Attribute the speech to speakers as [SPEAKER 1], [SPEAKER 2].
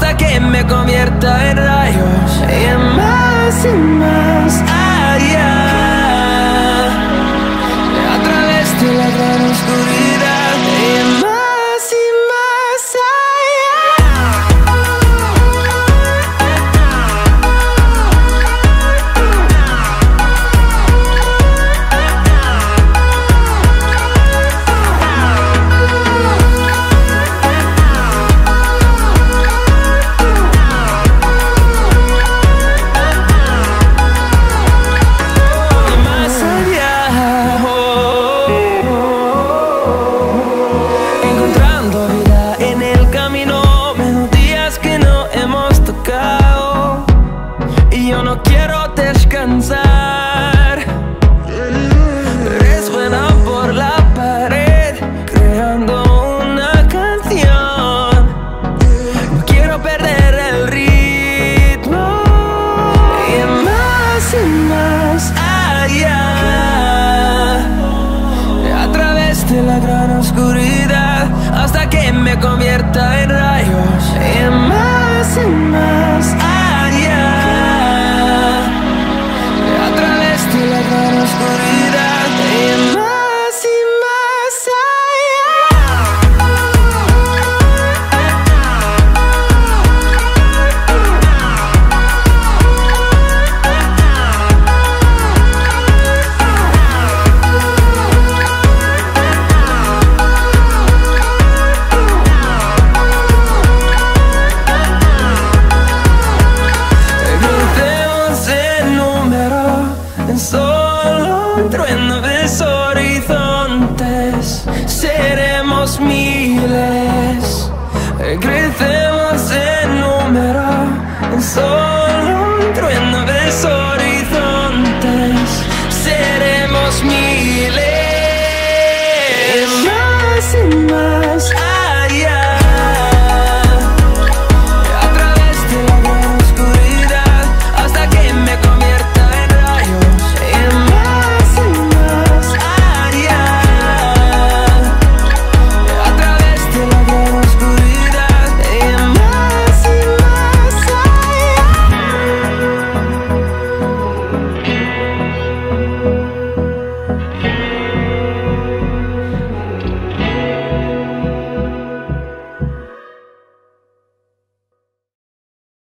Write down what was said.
[SPEAKER 1] hasta que me convierta en rayos. Y más desde la gran oscuridad hasta que me convierta en rayos. seremos miles, crecemos en número, en solo un trueno de horizontes, seremos miles. Más y más.